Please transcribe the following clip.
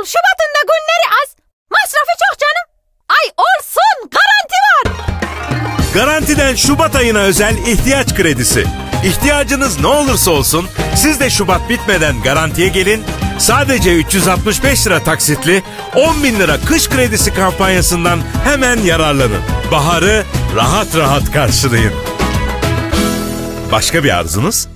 ol Şubat'ın da günleri az. Masrafı çok canım. Ay olsun garanti var. Garantiden Şubat ayına özel ihtiyaç kredisi. İhtiyacınız ne olursa olsun siz de Şubat bitmeden garantiye gelin. Sadece 365 lira taksitli 10 bin lira kış kredisi kampanyasından hemen yararlanın. Baharı rahat rahat karşılayın. Başka bir arzunuz?